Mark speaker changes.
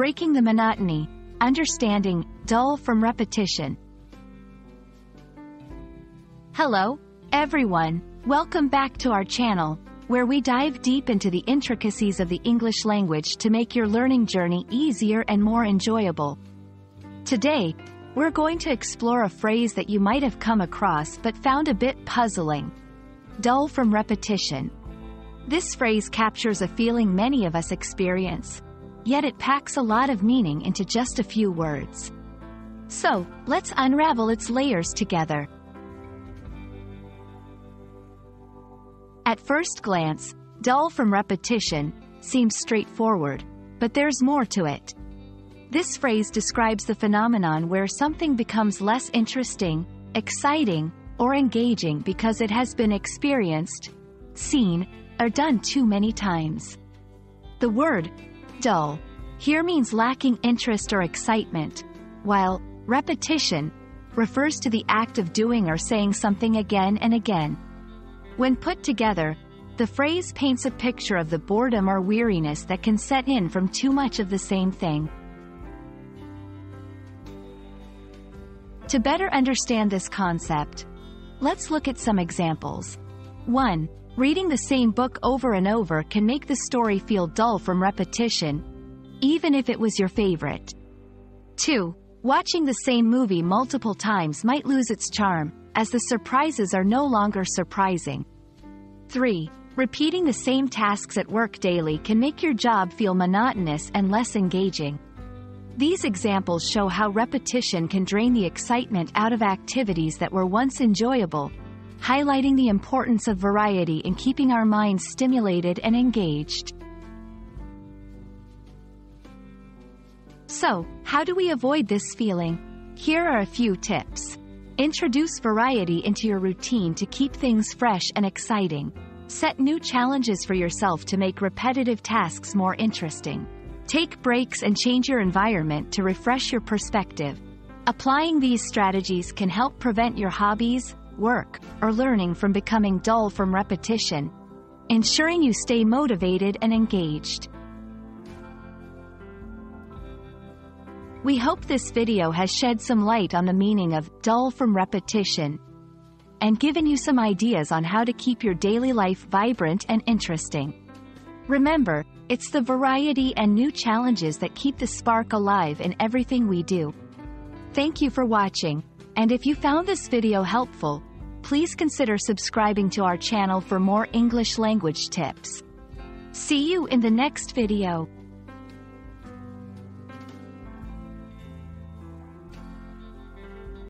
Speaker 1: breaking the monotony, understanding dull from repetition. Hello, everyone. Welcome back to our channel, where we dive deep into the intricacies of the English language to make your learning journey easier and more enjoyable. Today, we're going to explore a phrase that you might have come across but found a bit puzzling. Dull from repetition. This phrase captures a feeling many of us experience, yet it packs a lot of meaning into just a few words. So, let's unravel its layers together. At first glance, dull from repetition seems straightforward, but there's more to it. This phrase describes the phenomenon where something becomes less interesting, exciting, or engaging because it has been experienced, seen, or done too many times. The word dull here means lacking interest or excitement, while repetition refers to the act of doing or saying something again and again. When put together, the phrase paints a picture of the boredom or weariness that can set in from too much of the same thing. To better understand this concept, let's look at some examples. 1. Reading the same book over and over can make the story feel dull from repetition, even if it was your favorite. 2. Watching the same movie multiple times might lose its charm, as the surprises are no longer surprising. 3. Repeating the same tasks at work daily can make your job feel monotonous and less engaging. These examples show how repetition can drain the excitement out of activities that were once enjoyable, highlighting the importance of variety in keeping our minds stimulated and engaged. So, how do we avoid this feeling? Here are a few tips. Introduce variety into your routine to keep things fresh and exciting. Set new challenges for yourself to make repetitive tasks more interesting. Take breaks and change your environment to refresh your perspective. Applying these strategies can help prevent your hobbies, work, or learning from becoming dull from repetition, ensuring you stay motivated and engaged. We hope this video has shed some light on the meaning of dull from repetition and given you some ideas on how to keep your daily life vibrant and interesting. Remember, it's the variety and new challenges that keep the spark alive in everything we do. Thank you for watching, and if you found this video helpful, please consider subscribing to our channel for more English language tips. See you in the next video.